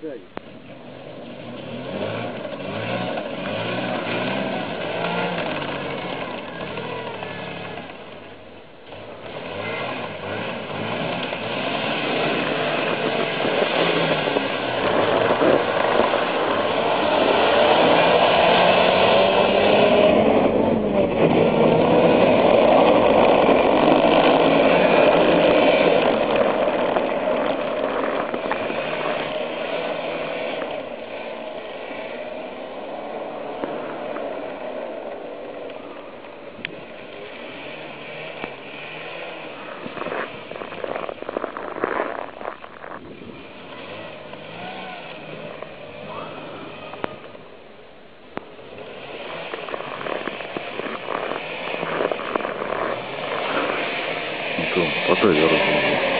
good. 里。또 어떨 열어주고